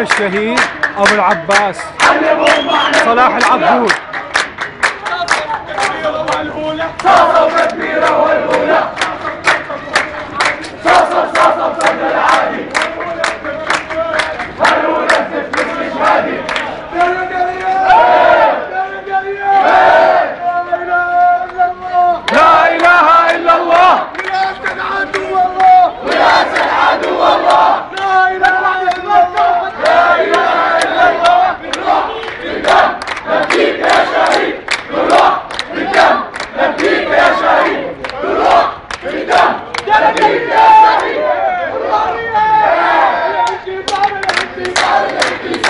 الشهيد أبو العباس. صلاح العبود. Happy Valley,